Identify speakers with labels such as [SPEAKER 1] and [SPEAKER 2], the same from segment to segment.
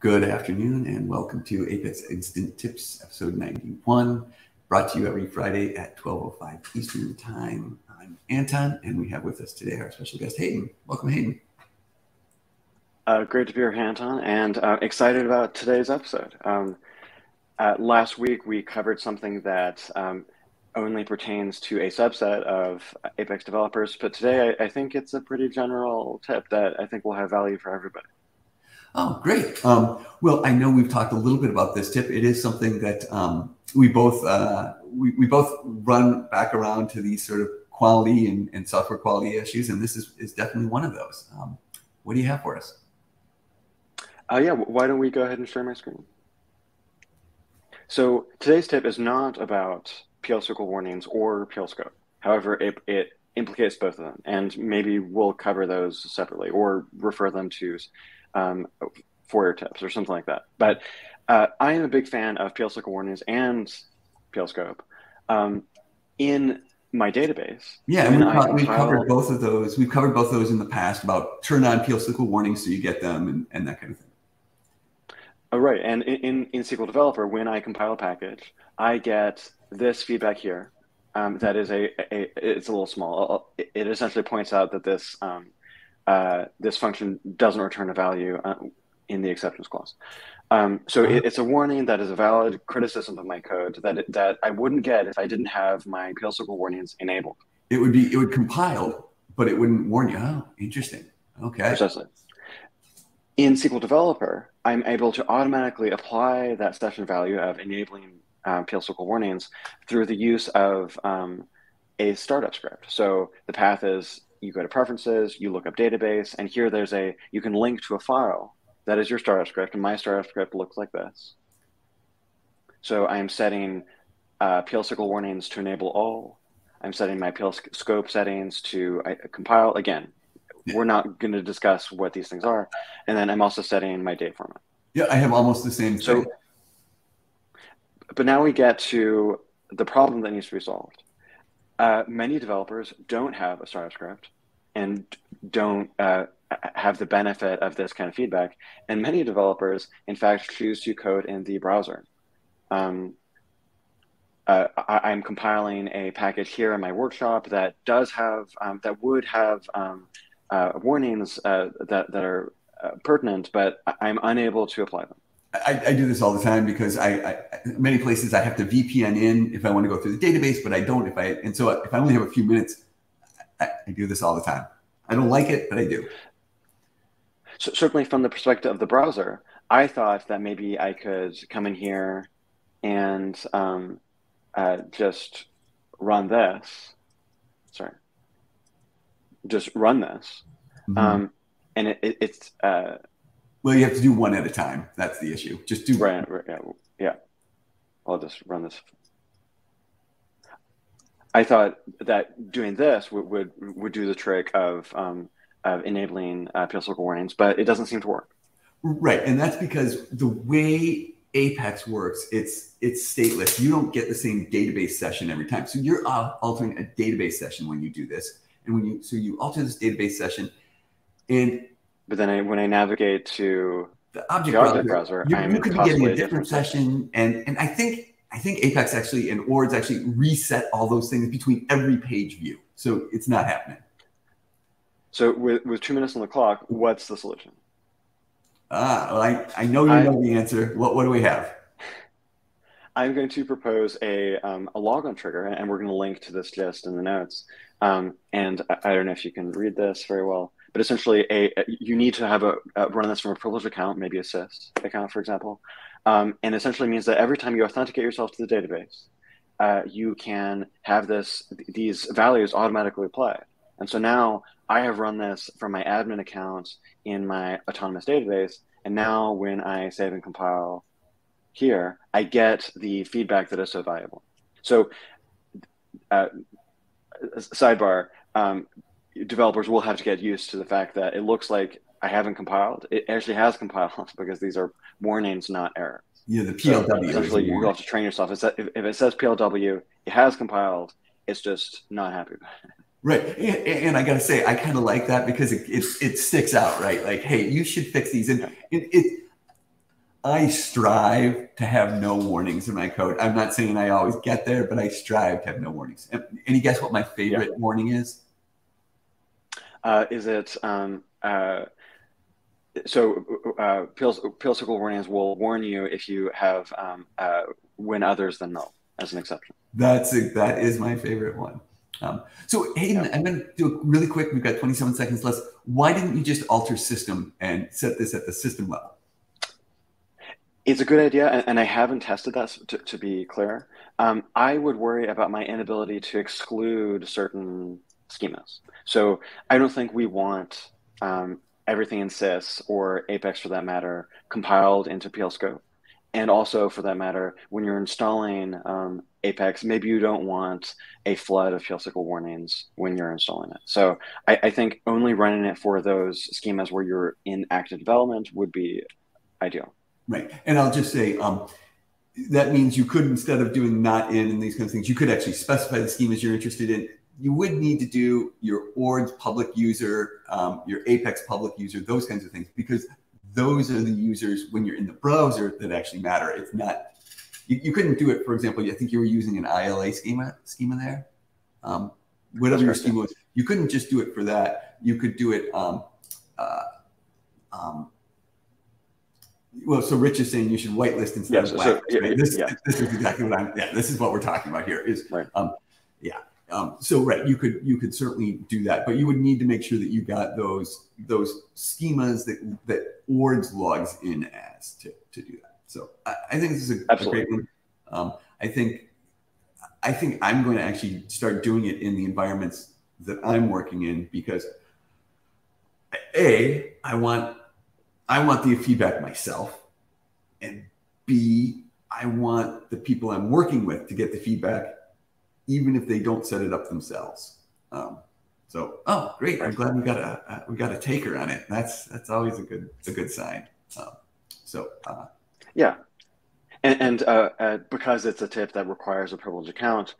[SPEAKER 1] Good afternoon and welcome to Apex Instant Tips, episode 91, brought to you every Friday at 12.05 Eastern Time. I'm Anton, and we have with us today our special guest, Hayden. Welcome, Hayden.
[SPEAKER 2] Uh, great to be here, Anton, and uh, excited about today's episode. Um, uh, last week, we covered something that um, only pertains to a subset of Apex developers, but today I, I think it's a pretty general tip that I think will have value for everybody.
[SPEAKER 1] Oh, great. Um, well, I know we've talked a little bit about this tip. It is something that um, we both uh, we, we both run back around to these sort of quality and, and software quality issues, and this is, is definitely one of those. Um, what do you have for us?
[SPEAKER 2] Uh, yeah, why don't we go ahead and share my screen? So today's tip is not about PL SQL warnings or PL scope. However, it, it implicates both of them, and maybe we'll cover those separately or refer them to um, FOIA tips or something like that. But uh, I am a big fan of PL SQL warnings and PL Scope. Um, in my database.
[SPEAKER 1] Yeah, and we've, we've covered both of those. We've covered both of those in the past about turn on PL SQL warnings so you get them and, and that kind of thing.
[SPEAKER 2] Oh, right. And in, in SQL Developer, when I compile a package, I get this feedback here. Um, that is a, a, it's a little small. It essentially points out that this um, uh, this function doesn't return a value uh, in the exceptions clause. Um, so it, it's a warning that is a valid criticism of my code that it, that I wouldn't get if I didn't have my PL SQL warnings enabled.
[SPEAKER 1] It would be it would compile, but it wouldn't warn you. Oh, interesting. Okay.
[SPEAKER 2] Precisely. In SQL Developer, I'm able to automatically apply that session value of enabling um, PL SQL warnings through the use of um, a startup script. So the path is you go to preferences, you look up database, and here there's a, you can link to a file that is your startup script. And my startup script looks like this. So I'm setting uh, PL warnings to enable all. I'm setting my PL scope settings to uh, compile. Again, we're not going to discuss what these things are. And then I'm also setting my date format.
[SPEAKER 1] Yeah, I have almost the same
[SPEAKER 2] so, thing. But now we get to the problem that needs to be solved. Uh, many developers don't have a startup script and don't uh, have the benefit of this kind of feedback. And many developers, in fact, choose to code in the browser. Um, uh, I, am compiling a package here in my workspace that does have, um, that would have um, uh, warnings uh, that, that are uh, pertinent, but I'm unable to apply them.
[SPEAKER 1] I, I, do this all the time because I, I, many places I have to VPN in if I want to go through the database, but I don't if I and so if I only have a few minutes, I, I do this all the time. I don't like it, but I do.
[SPEAKER 2] So certainly, from the perspective of the browser, I thought that maybe I could come in here and um, uh, just run this. Sorry, just run this, mm-hmm. um, and it, it, it's. Uh,
[SPEAKER 1] well, you have to do one at a time. That's the issue. Just do
[SPEAKER 2] right. right yeah, yeah. I'll just run this. I thought that doing this would would, would do the trick of um, of enabling uh, PL SQL warnings, but it doesn't seem to work.
[SPEAKER 1] Right, and that's because the way Apex works, it's it's stateless. You don't get the same database session every time. So you're uh, altering a database session when you do this, and when you so you alter this database session, and
[SPEAKER 2] but then I, when I navigate to
[SPEAKER 1] the object, the browser, browser you, you could be getting a different, different session. And and I think I think Apex actually and ORDS actually reset all those things between every page view. So it's not happening.
[SPEAKER 2] So with, with two minutes on the clock, what's the solution?
[SPEAKER 1] Ah, well, I, I know you I, know the answer. What what do we have?
[SPEAKER 2] I'm going to propose a, um, a logon trigger, and we're going to link to this just in the notes. Um, and I, I, don't know if you can read this very well but essentially a, you need to have a, a, run this from a privileged account, maybe a SYS account, for example. Um, and essentially means that every time you authenticate yourself to the database, uh, you can have this these values automatically applied. And so now I have run this from my admin account in my autonomous database. And now when I save and compile here, I get the feedback that is so valuable. So uh, sidebar, um, developers will have to get used to the fact that it looks like I haven't compiled. It actually has compiled because these are warnings, not errors.
[SPEAKER 1] Yeah, the PLW. So
[SPEAKER 2] essentially, you have to train yourself. If, if it says PLW, it has compiled. It's just not happy about it.
[SPEAKER 1] Right, and, and I got to say, I kind of like that because it, it, it sticks out, right? Like, hey, you should fix these, and it, it I strive to have no warnings in my code. I'm not saying I always get there, but I strive to have no warnings. And any guess what my favorite yeah. warning is?
[SPEAKER 2] Uh, is it um, uh, so? Uh, circle warnings will warn you if you have um, uh, when others than null as an exception.
[SPEAKER 1] That's a, that is my favorite one. Um, so Hayden, yeah. I'm going to do it really quick. We've got 27 seconds left. Why didn't you just alter system and set this at the system level?
[SPEAKER 2] It's a good idea, and I haven't tested that to, to be clear. Um, I would worry about my inability to exclude certain schemas. So I don't think we want um, everything in Sys or Apex for that matter compiled into PL scope. And also, for that matter, when you're installing um, Apex, maybe you don't want a flood of PL SQL warnings when you're installing it. So I, I think only running it for those schemas where you're in active development would be ideal.
[SPEAKER 1] Right. And I'll just say um, that means you could, instead of doing not in and these kinds of things, you could actually specify the schemas you're interested in. You would need to do your ORDS public user, um, your Apex public user, those kinds of things, because those are the users when you're in the browser that actually matter. It's not, you, you couldn't do it, for example, I think you were using an ILA schema schema there. Um, whatever your schema was, you couldn't just do it for that. You could do it um, uh, um, well, so Rich is saying you should whitelist instead yeah, of black. So, yeah, right? this, yeah. this is exactly what I'm. Yeah, this is what we're talking about here. Is right. um, yeah. Um, so right, you could you could certainly do that, but you would need to make sure that you got those those schemas that that ORDS logs in as to, to do that. So I, I think this is a, a great one. Um, I think I think I'm going to actually start doing it in the environments that I'm working in because a I want I want the feedback myself. And B, I want the people I'm working with to get the feedback, even if they don't set it up themselves. Um, so, oh, great! I'm glad we got a, a, we got a taker on it. That's that's always a good a good sign. Um, so, uh,
[SPEAKER 2] yeah, and, and uh, uh, because it's a tip that requires a privileged account,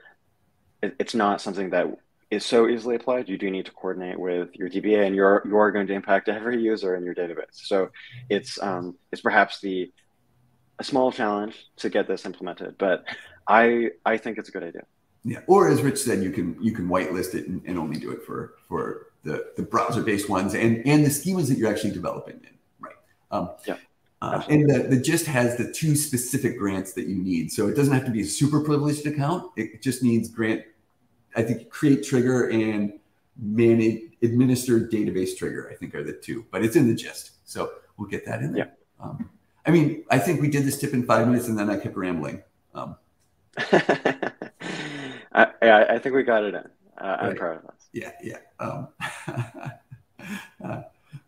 [SPEAKER 2] it, it's not something that is so easily applied, you do need to coordinate with your DBA, and you're you are going to impact every user in your database. So it's um, it's perhaps the a small challenge to get this implemented, but I I think it's a good idea.
[SPEAKER 1] Yeah, or as Rich said, you can you can whitelist it and, and only do it for for the the browser based ones and and the schemas that you're actually developing in, right? Um,
[SPEAKER 2] yeah.
[SPEAKER 1] Uh, and the, the gist has the two specific grants that you need. So it doesn't have to be a super privileged account. It just needs grant I think create trigger and manage administer database trigger. I think are the two, but it's in the gist, so we'll get that in there. Yeah. Um, I mean, I think we did this tip in five minutes, and then I kept rambling. Um,
[SPEAKER 2] I, yeah, I think we got it in. Uh, I'm proud of us.
[SPEAKER 1] Yeah, yeah. Um, uh,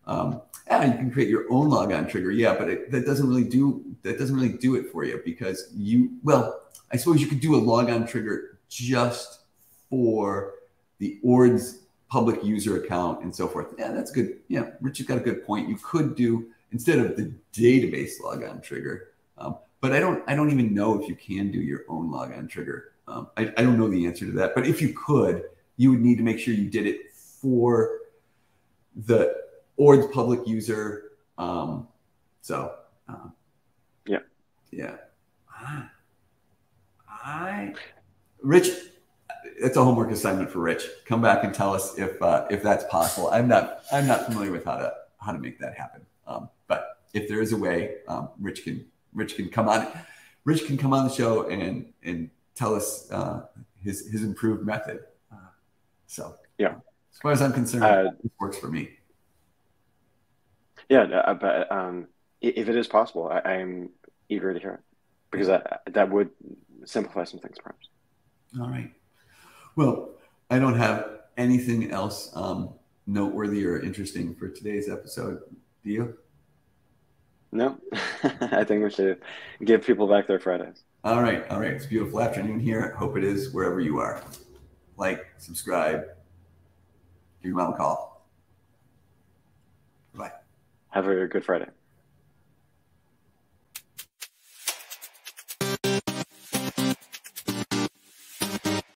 [SPEAKER 1] um, yeah, you can create your own logon trigger. Yeah, but it, that doesn't really do that doesn't really do it for you because you well, I suppose you could do a logon trigger just for the ORDS public user account and so forth. Yeah, that's good. Yeah, Rich, you've got a good point. You could do instead of the database logon trigger, um, but I don't I don't even know if you can do your own logon trigger. Um, I, I don't know the answer to that, but if you could, you would need to make sure you did it for the ORDS public user. Um, so, uh,
[SPEAKER 2] yeah,
[SPEAKER 1] yeah. I, Rich, it's a homework assignment for Rich. Come back and tell us if uh, if that's possible. I'm not I'm not familiar with how to how to make that happen. Um, but if there is a way, um, Rich can Rich can come on Rich can come on the show and and tell us uh, his his improved method. Uh, so
[SPEAKER 2] yeah,
[SPEAKER 1] as far as I'm concerned, uh, it works for me.
[SPEAKER 2] Yeah, uh, but um, if it is possible, I, am eager to hear it because that that would simplify some things, perhaps.
[SPEAKER 1] All right. Well, I don't have anything else um, noteworthy or interesting for today's episode. Do you?
[SPEAKER 2] No, I think we should give people back their Fridays.
[SPEAKER 1] All right, all right. It's beautiful afternoon here. Hope it is wherever you are. Like, subscribe, give your mom a call. Bye.
[SPEAKER 2] Have a good Friday.